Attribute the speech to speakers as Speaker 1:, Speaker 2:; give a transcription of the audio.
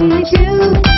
Speaker 1: Did you?